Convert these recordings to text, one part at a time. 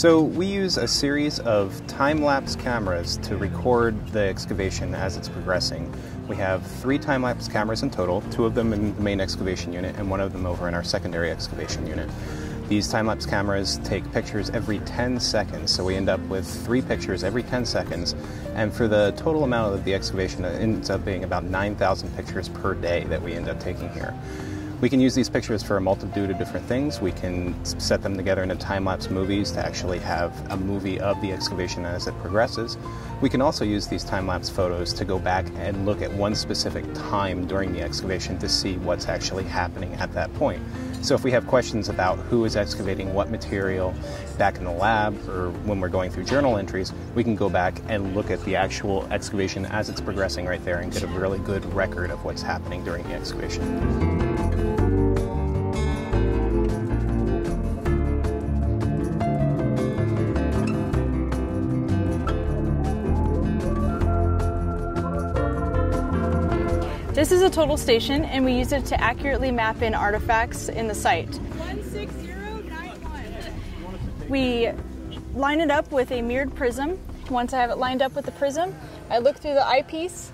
So we use a series of time-lapse cameras to record the excavation as it's progressing. We have three time-lapse cameras in total, two of them in the main excavation unit and one of them over in our secondary excavation unit. These time-lapse cameras take pictures every 10 seconds, so we end up with three pictures every 10 seconds. And for the total amount of the excavation, it ends up being about 9,000 pictures per day that we end up taking here. We can use these pictures for a multitude of different things. We can set them together into time-lapse movies to actually have a movie of the excavation as it progresses. We can also use these time-lapse photos to go back and look at one specific time during the excavation to see what's actually happening at that point. So if we have questions about who is excavating what material back in the lab or when we're going through journal entries, we can go back and look at the actual excavation as it's progressing right there and get a really good record of what's happening during the excavation. This is a total station and we use it to accurately map in artifacts in the site. 16091. We line it up with a mirrored prism. Once I have it lined up with the prism, I look through the eyepiece,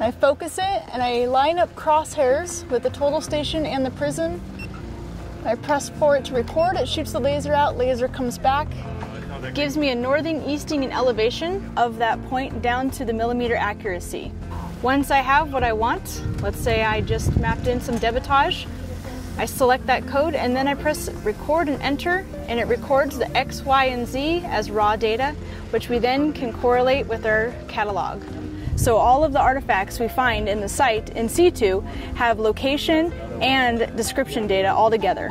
I focus it, and I line up crosshairs with the total station and the prism. I press for it to record, it shoots the laser out, laser comes back, gives me a northing, easting, and elevation of that point down to the millimeter accuracy. Once I have what I want, let's say I just mapped in some debitage, I select that code and then I press record and enter and it records the X, Y, and Z as raw data, which we then can correlate with our catalog. So all of the artifacts we find in the site in situ have location and description data all together.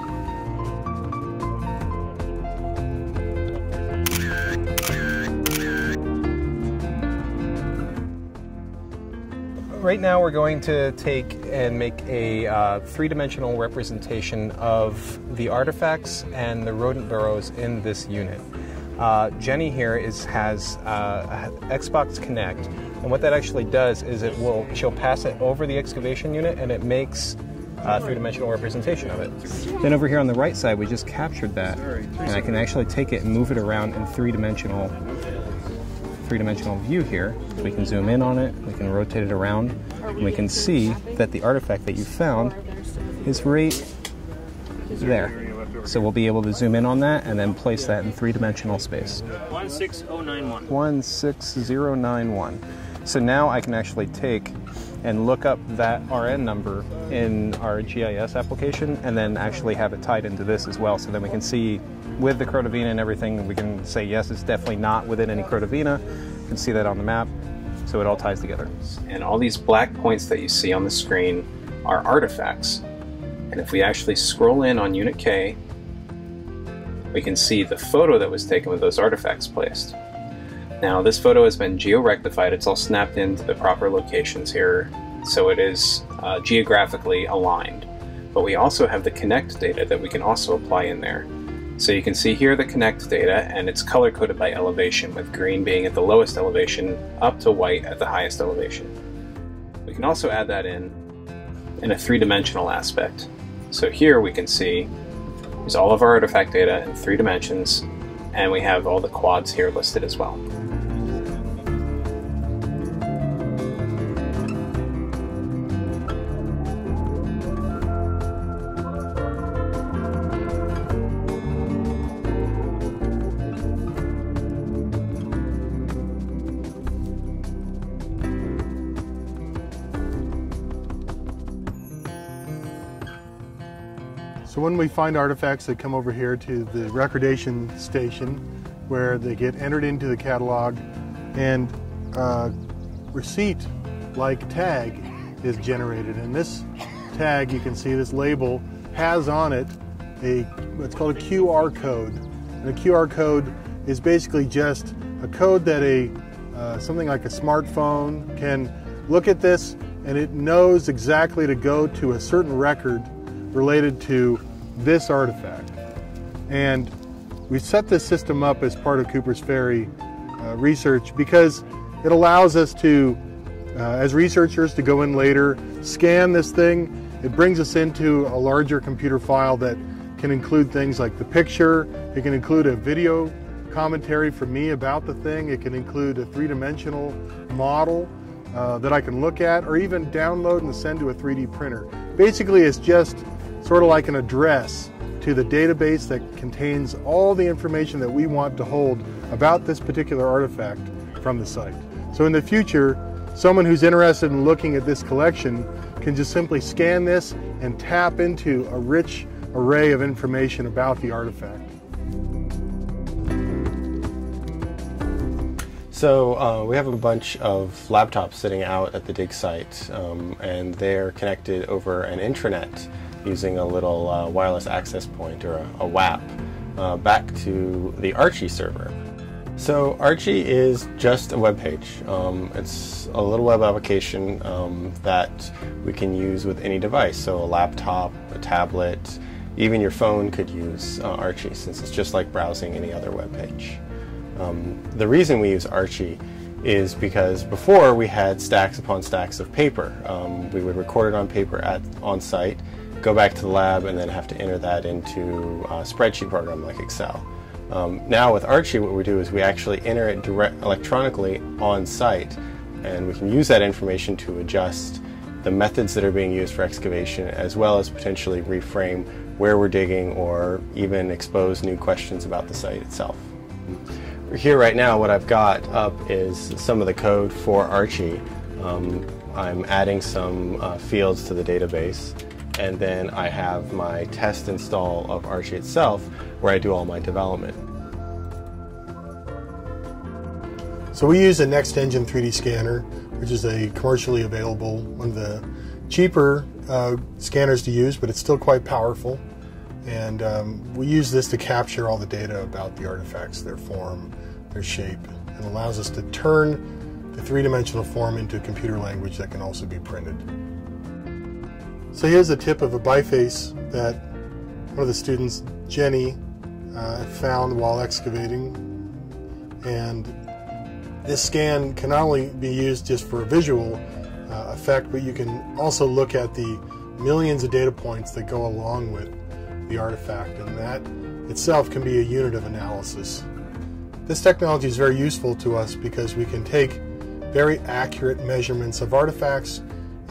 Right now we're going to take and make a uh, three-dimensional representation of the artifacts and the rodent burrows in this unit. Uh, Jenny here is has uh, Xbox Kinect, and what that actually does is it will she'll pass it over the excavation unit, and it makes a three-dimensional representation of it. Then over here on the right side, we just captured that, and I can actually take it and move it around in three-dimensional three-dimensional view here. We can zoom in on it, we can rotate it around, and we can see that the artifact that you found is right there. So we'll be able to zoom in on that and then place that in three-dimensional space. 16091. 16091. So now I can actually take and look up that RN number in our GIS application and then actually have it tied into this as well. So then we can see with the krotovina and everything, we can say, yes, it's definitely not within any krotovina. You can see that on the map. So it all ties together. And all these black points that you see on the screen are artifacts. And if we actually scroll in on Unit K, we can see the photo that was taken with those artifacts placed. Now this photo has been geo-rectified, it's all snapped into the proper locations here, so it is uh, geographically aligned. But we also have the Kinect data that we can also apply in there. So you can see here the Kinect data and it's color coded by elevation with green being at the lowest elevation up to white at the highest elevation. We can also add that in in a three-dimensional aspect. So here we can see is all of our artifact data in three dimensions and we have all the quads here listed as well. So when we find artifacts that come over here to the recordation station where they get entered into the catalog and a receipt like tag is generated. And this tag, you can see this label has on it a what's called a QR code. And a QR code is basically just a code that a uh, something like a smartphone can look at this and it knows exactly to go to a certain record related to this artifact. And we set this system up as part of Cooper's Ferry uh, research because it allows us to, uh, as researchers, to go in later, scan this thing. It brings us into a larger computer file that can include things like the picture, it can include a video commentary from me about the thing, it can include a three-dimensional model uh, that I can look at or even download and send to a 3D printer. Basically, it's just sort of like an address to the database that contains all the information that we want to hold about this particular artifact from the site. So in the future, someone who's interested in looking at this collection can just simply scan this and tap into a rich array of information about the artifact. So uh, we have a bunch of laptops sitting out at the dig site, um, and they're connected over an intranet using a little uh, wireless access point or a, a WAP uh, back to the Archie server. So Archie is just a web page. Um, it's a little web application um, that we can use with any device. So a laptop, a tablet, even your phone could use uh, Archie since it's just like browsing any other web page. Um, the reason we use Archie is because before we had stacks upon stacks of paper. Um, we would record it on paper at on site, go back to the lab, and then have to enter that into a spreadsheet program like Excel. Um, now with Archie, what we do is we actually enter it direct electronically on site, and we can use that information to adjust the methods that are being used for excavation, as well as potentially reframe where we're digging or even expose new questions about the site itself. Here right now what I've got up is some of the code for Archie. Um, I'm adding some uh, fields to the database and then I have my test install of Archie itself where I do all my development. So we use a Next Engine 3D scanner, which is a commercially available, one of the cheaper uh, scanners to use, but it's still quite powerful. And um, we use this to capture all the data about the artifacts, their form, their shape, and allows us to turn the three-dimensional form into computer language that can also be printed. So here's a tip of a biface that one of the students, Jenny, uh, found while excavating. And this scan can not only be used just for a visual uh, effect, but you can also look at the millions of data points that go along with the artifact, and that itself can be a unit of analysis. This technology is very useful to us because we can take very accurate measurements of artifacts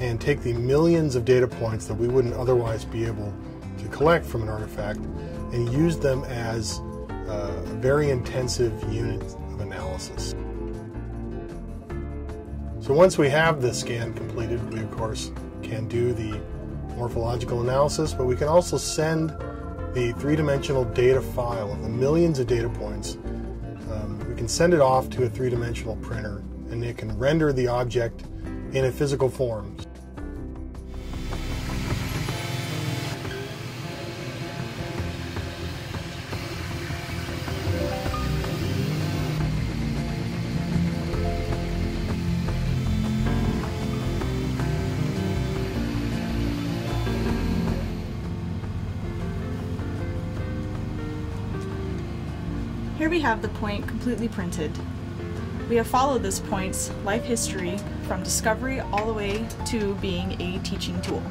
and take the millions of data points that we wouldn't otherwise be able to collect from an artifact and use them as a very intensive unit of analysis. So once we have the scan completed, we of course can do the morphological analysis, but we can also send the three-dimensional data file of the millions of data points. Um, we can send it off to a three-dimensional printer and it can render the object in a physical form. Here we have the point completely printed. We have followed this point's life history from discovery all the way to being a teaching tool.